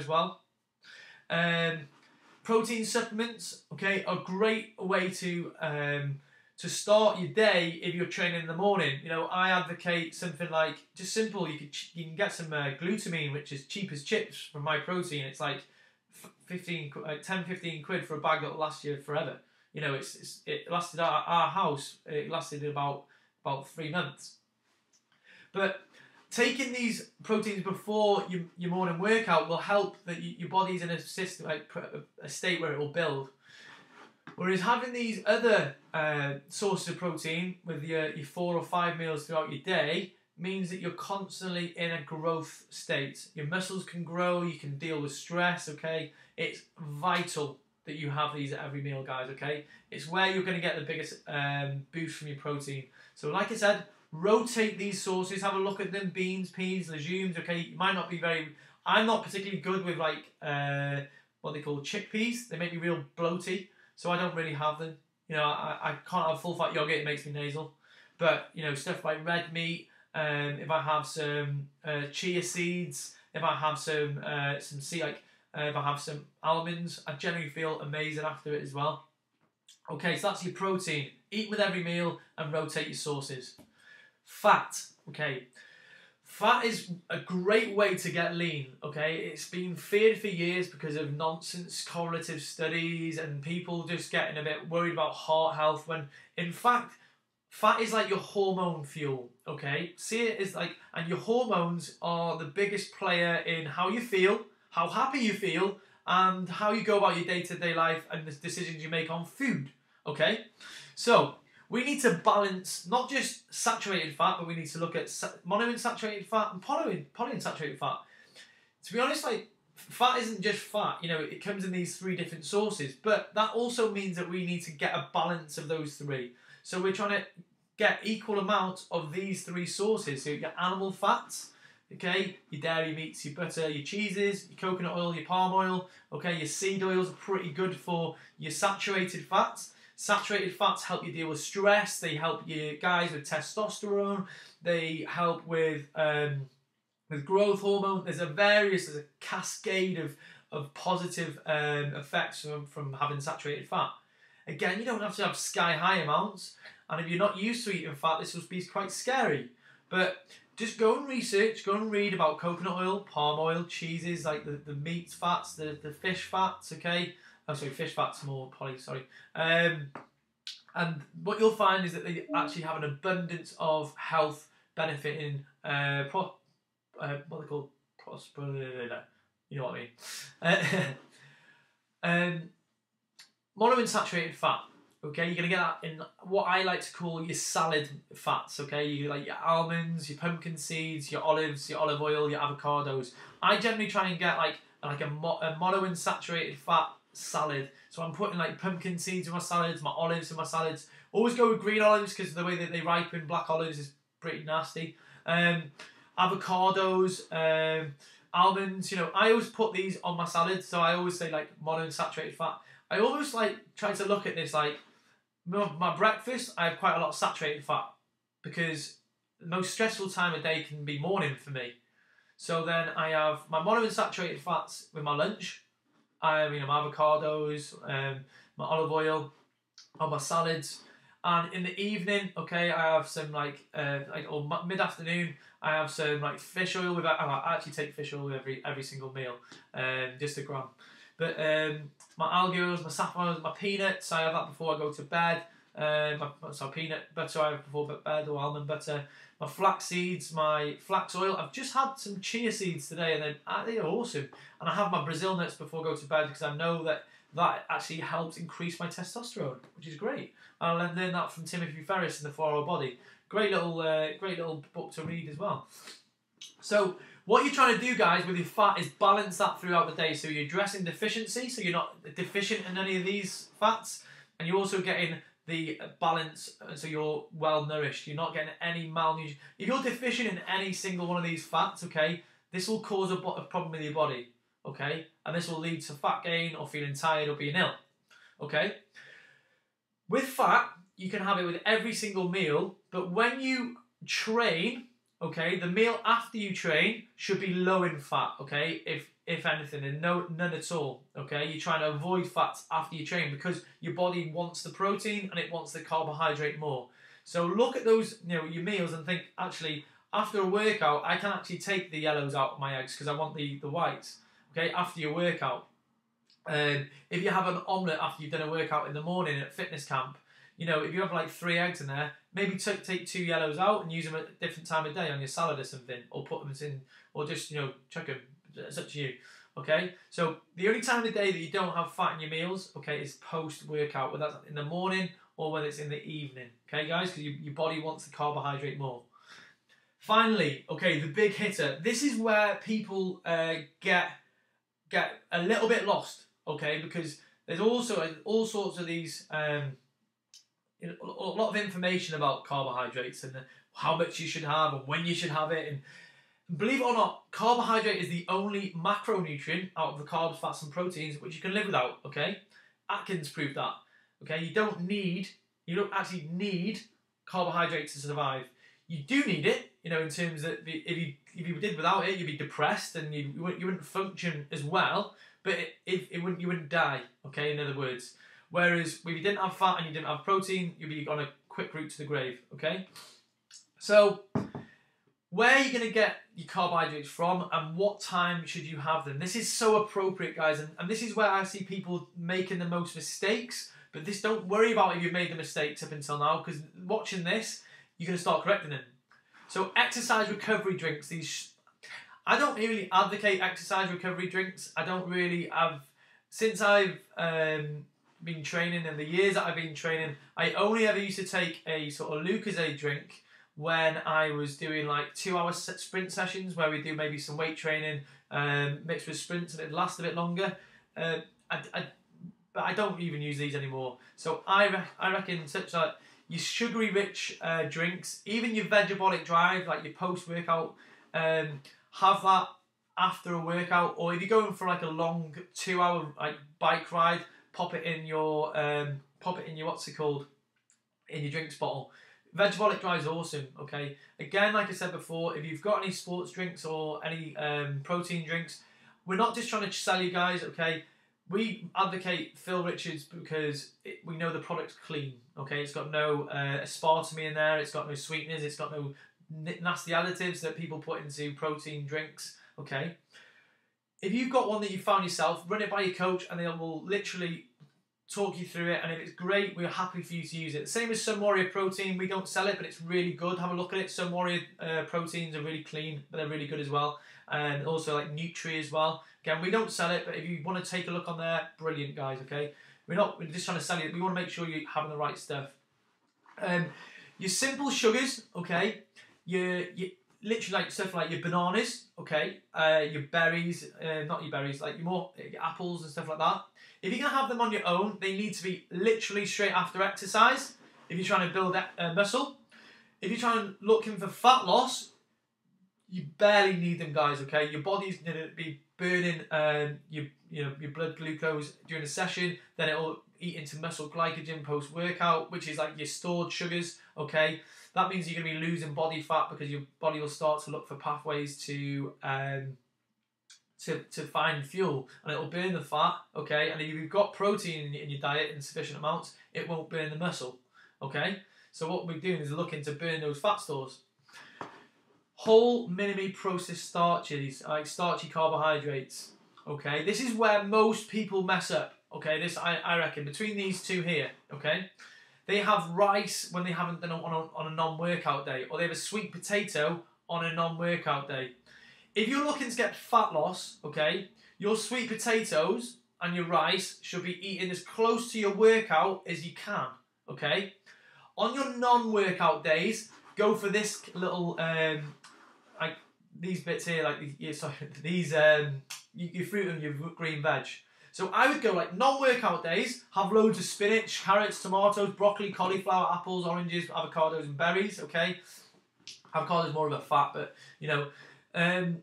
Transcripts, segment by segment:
as well. Um, protein supplements, okay, are a great way to um, to start your day if you're training in the morning. You know, I advocate something like just simple. You can you can get some uh, glutamine, which is cheap as chips from my protein. It's like 15, uh, 10, 15 quid for a bag that'll last you forever. You know, it's, it's it lasted our, our house. It lasted about about three months. But taking these proteins before your, your morning workout will help that you, your body's in a system like a state where it will build. Whereas having these other uh, sources of protein with your, your four or five meals throughout your day means that you're constantly in a growth state. Your muscles can grow, you can deal with stress, okay? It's vital that you have these at every meal, guys, okay? It's where you're going to get the biggest um, boost from your protein. So, like I said, rotate these sources, have a look at them beans, peas, legumes, okay? You might not be very, I'm not particularly good with like uh, what they call chickpeas, they make me real bloaty, so I don't really have them. You know, I, I can't have full fat yogurt, it makes me nasal. But, you know, stuff like red meat, um, if I have some uh, chia seeds, if I have some uh, some sea like uh, if I have some almonds, I generally feel amazing after it as well. Okay, so that's your protein. Eat with every meal and rotate your sources. Fat, okay. Fat is a great way to get lean, okay? It's been feared for years because of nonsense correlative studies and people just getting a bit worried about heart health when in fact Fat is like your hormone fuel, okay? See it as like, and your hormones are the biggest player in how you feel, how happy you feel, and how you go about your day to day life and the decisions you make on food, okay? So, we need to balance not just saturated fat, but we need to look at monounsaturated fat and polyunsaturated fat. To be honest, like, fat isn't just fat, you know, it comes in these three different sources, but that also means that we need to get a balance of those three. So we're trying to get equal amounts of these three sources. So your animal fats, okay, your dairy meats, your butter, your cheeses, your coconut oil, your palm oil, okay, your seed oils are pretty good for your saturated fats. Saturated fats help you deal with stress. They help you guys with testosterone. They help with um, with growth hormone. There's a various, there's a cascade of of positive um, effects from, from having saturated fat. Again, you don't have to have sky high amounts, and if you're not used to eating fat, this will be quite scary. But just go and research, go and read about coconut oil, palm oil, cheeses, like the, the meat fats, the, the fish fats, okay? Oh, sorry, fish fats more, poly, sorry. Um, and what you'll find is that they actually have an abundance of health benefiting, uh, pro, uh, what they call prosperity, you know what I mean. Uh, um, monounsaturated fat. Okay, you're gonna get that in what I like to call your salad fats. Okay, you like your almonds, your pumpkin seeds, your olives, your olive oil, your avocados. I generally try and get like like a, mo- a monounsaturated fat salad. So I'm putting like pumpkin seeds in my salads, my olives in my salads. Always go with green olives because the way that they ripen, black olives is pretty nasty. Um, avocados, um, almonds. You know, I always put these on my salad. So I always say like monounsaturated fat. I always like try to look at this like my breakfast. I have quite a lot of saturated fat because the most stressful time of day can be morning for me. So then I have my monounsaturated fats with my lunch. I mean, my avocados, um, my olive oil, on my salads. And in the evening, okay, I have some like, uh, like or mid afternoon, I have some like fish oil with. I actually take fish oil with every every single meal, um, just a gram. But um, my algae oils, my saffron my peanuts, I have that before I go to bed. Uh, my, so peanut butter I have before bed or almond butter. My flax seeds, my flax oil. I've just had some chia seeds today and uh, they are awesome. And I have my Brazil nuts before I go to bed because I know that that actually helps increase my testosterone, which is great. I learned that from Timothy Ferriss in the Four Hour Body. Great little, uh, great little book to read as well. So what you're trying to do, guys, with your fat is balance that throughout the day. So you're addressing deficiency, so you're not deficient in any of these fats, and you're also getting the balance, uh, so you're well nourished. You're not getting any malnutrition. If you're deficient in any single one of these fats, okay, this will cause a, a problem with your body, okay, and this will lead to fat gain or feeling tired or being ill, okay. With fat, you can have it with every single meal, but when you train Okay, the meal after you train should be low in fat. Okay, if if anything, and no none at all. Okay, you're trying to avoid fats after you train because your body wants the protein and it wants the carbohydrate more. So look at those, you know, your meals and think actually after a workout, I can actually take the yellows out of my eggs because I want the the whites. Okay, after your workout. Um, if you have an omelette after you've done a workout in the morning at fitness camp, you know, if you have like three eggs in there, maybe t- take two yellows out and use them at a different time of day on your salad or something, or put them in, or just you know chuck them. It's up to you. Okay, so the only time of the day that you don't have fat in your meals, okay, is post workout, whether that's in the morning or whether it's in the evening. Okay, guys, because your, your body wants the carbohydrate more. Finally, okay, the big hitter. This is where people uh, get get a little bit lost. Okay, because there's also all sorts of these. Um, a lot of information about carbohydrates and how much you should have and when you should have it. And believe it or not, carbohydrate is the only macronutrient out of the carbs, fats, and proteins which you can live without. Okay, Atkins proved that. Okay, you don't need, you don't actually need carbohydrates to survive. You do need it, you know, in terms that if you if you did without it, you'd be depressed and you you wouldn't, you wouldn't function as well. But it, it, it wouldn't you wouldn't die. Okay, in other words. Whereas if you didn't have fat and you didn't have protein, you'd be on a quick route to the grave. Okay, so where are you going to get your carbohydrates from and what time should you have them? This is so appropriate, guys, and, and this is where I see people making the most mistakes. But this, don't worry about if you've made the mistakes up until now, because watching this, you're going to start correcting them. So exercise recovery drinks. These, I don't really advocate exercise recovery drinks. I don't really I've since I've um, been training and the years that I've been training, I only ever used to take a sort of Lucozade drink when I was doing like two hour sprint sessions where we do maybe some weight training um, mixed with sprints and it lasts a bit longer. Uh, I, I, but I don't even use these anymore. So I, re- I reckon such like your sugary rich uh, drinks, even your Vegebolic Drive, like your post workout, um, have that after a workout, or if you're going for like a long two hour like bike ride, pop it in your um, pop it in your what's it called in your drinks bottle. Vegebolic Dry is awesome. Okay, again, like I said before, if you've got any sports drinks or any um, protein drinks, we're not just trying to sell you guys. Okay, we advocate Phil Richards because it, we know the product's clean. Okay, it's got no uh, aspartame in there. It's got no sweeteners. It's got no nasty additives that people put into protein drinks. Okay, if you've got one that you found yourself, run it by your coach, and they will literally talk you through it. And if it's great, we're happy for you to use it. Same as Sun Warrior Protein, we don't sell it, but it's really good. Have a look at it. Sun Warrior uh, proteins are really clean, but they're really good as well. And also like Nutri as well. Again, we don't sell it, but if you want to take a look on there, brilliant guys. Okay, we're not we're just trying to sell you. We want to make sure you're having the right stuff. Um, your simple sugars, okay. Your, your literally like stuff like your bananas, okay, uh, your berries, uh, not your berries, like your more your apples and stuff like that. If you're gonna have them on your own, they need to be literally straight after exercise. If you're trying to build uh, muscle, if you're trying looking for fat loss, you barely need them, guys. Okay, your body's gonna be burning um, your you know your blood glucose during a session, then it'll eat into muscle glycogen post workout, which is like your stored sugars. Okay, that means you're going to be losing body fat because your body will start to look for pathways to um, to, to find fuel and it'll burn the fat. Okay, and if you've got protein in your diet in sufficient amounts, it won't burn the muscle. Okay, so what we're doing is looking to burn those fat stores. Whole minimally processed starches, like starchy carbohydrates. Okay, this is where most people mess up. Okay, this I, I reckon between these two here. Okay, they have rice when they haven't done on a, on a non-workout day, or they have a sweet potato on a non-workout day. If you're looking to get fat loss, okay, your sweet potatoes and your rice should be eaten as close to your workout as you can. Okay, on your non-workout days, go for this little um, like these bits here, like yeah, sorry, these um, your fruit and your green veg. So I would go like non-workout days, have loads of spinach, carrots, tomatoes, broccoli, cauliflower, apples, oranges, avocados, and berries. Okay, avocado is more of a fat, but you know, um,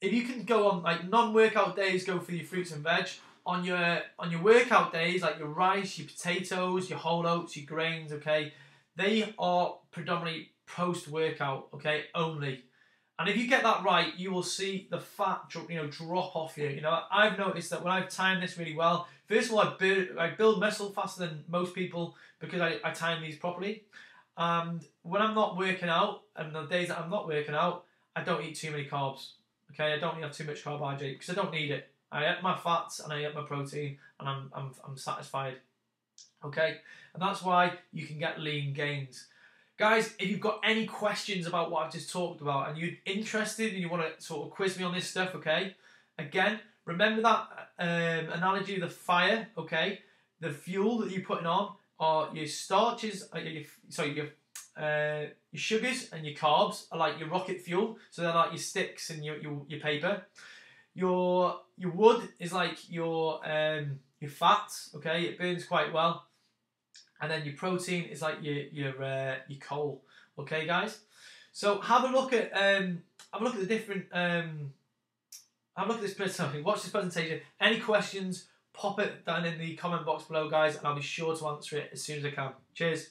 if you can go on like non-workout days, go for your fruits and veg. On your on your workout days, like your rice, your potatoes, your whole oats, your grains. Okay, they are predominantly post-workout. Okay, only. And if you get that right, you will see the fat, you know, drop off you. You know, I've noticed that when I've timed this really well. First of all, I build, I build muscle faster than most people because I, I time these properly. And when I'm not working out, and the days that I'm not working out, I don't eat too many carbs. Okay, I don't have too much carbohydrate because I don't need it. I eat my fats and I eat my protein, and I'm, I'm, I'm satisfied. Okay, and that's why you can get lean gains. Guys, if you've got any questions about what I've just talked about and you're interested and you want to sort of quiz me on this stuff, okay? Again, remember that um, analogy of the fire, okay? The fuel that you're putting on are your starches, uh, your, sorry, your uh, your sugars and your carbs are like your rocket fuel, so they're like your sticks and your your, your paper. Your your wood is like your um, your fats, okay? It burns quite well and then your protein is like your your uh, your coal. Okay, guys. So have a look at um, have a look at the different um, have a look at this presentation. Watch this presentation. Any questions? Pop it down in the comment box below, guys, and I'll be sure to answer it as soon as I can. Cheers.